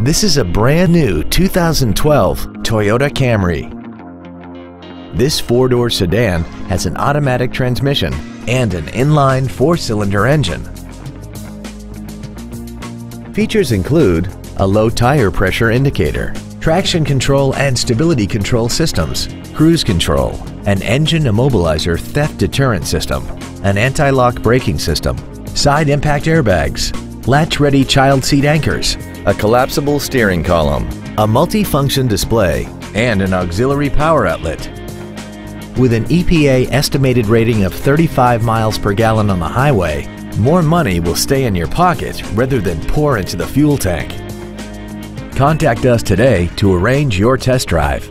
This is a brand new 2012 Toyota Camry. This four-door sedan has an automatic transmission and an inline four-cylinder engine. Features include a low tire pressure indicator, traction control and stability control systems, cruise control, an engine immobilizer theft deterrent system, an anti-lock braking system, side impact airbags, latch-ready child seat anchors, a collapsible steering column, a multi-function display, and an auxiliary power outlet. With an EPA estimated rating of 35 miles per gallon on the highway, more money will stay in your pocket rather than pour into the fuel tank. Contact us today to arrange your test drive.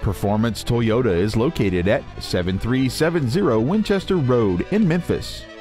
Performance Toyota is located at 7370 Winchester Road in Memphis.